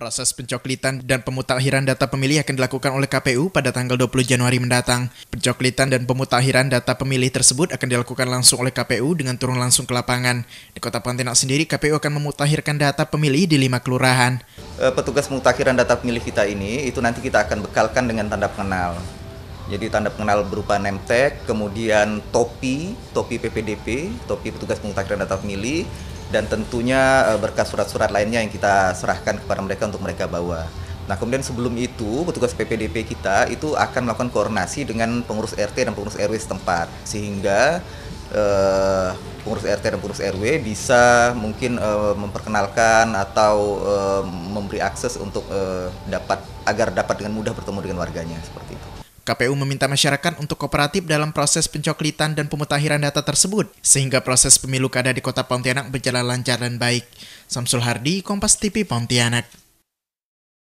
Proses pencoklitan dan pemutakhiran data pemilih akan dilakukan oleh KPU pada tanggal 20 Januari mendatang. Pencoklitan dan pemutakhiran data pemilih tersebut akan dilakukan langsung oleh KPU dengan turun langsung ke lapangan. Di Kota Pontianak sendiri, KPU akan memutakhirkan data pemilih di lima kelurahan. Eh, petugas pemutakhiran data pemilih kita ini, itu nanti kita akan bekalkan dengan tanda pengenal. Jadi tanda pengenal berupa tag, kemudian topi, topi PPDP, topi petugas pemutakhiran data pemilih, dan tentunya eh, berkas surat-surat lainnya yang kita serahkan kepada mereka untuk mereka bawa. Nah, kemudian sebelum itu, petugas PPDP kita itu akan melakukan koordinasi dengan pengurus RT dan pengurus RW setempat, sehingga eh, pengurus RT dan pengurus RW bisa mungkin eh, memperkenalkan atau eh, memberi akses untuk eh, dapat agar dapat dengan mudah bertemu dengan warganya seperti itu. KPU meminta masyarakat untuk kooperatif dalam proses pencoklitan dan pemutakhiran data tersebut, sehingga proses pemilu kada di kota Pontianak berjalan lancar dan baik. Samsul Hardi, Kompas TV Pontianak.